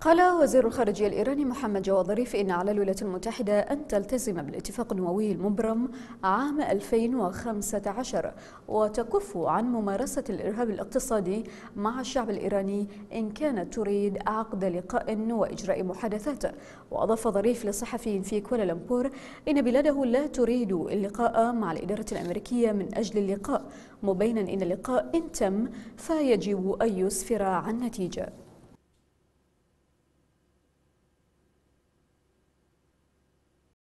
قال وزير الخارجية الإيراني محمد جواد ظريف إن على الولايات المتحدة أن تلتزم بالاتفاق النووي المبرم عام 2015 وتكف عن ممارسة الإرهاب الاقتصادي مع الشعب الإيراني إن كانت تريد عقد لقاء وإجراء محادثات. وأضاف ظريف لصحفي في كوالالمبور إن بلاده لا تريد اللقاء مع الإدارة الأمريكية من أجل اللقاء مبينا إن اللقاء إن تم فيجب أن يسفر عن نتيجة